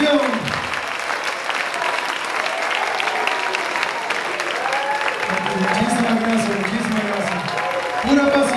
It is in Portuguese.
campeão. Muitíssima graça, muitíssima graça. Pura paciência.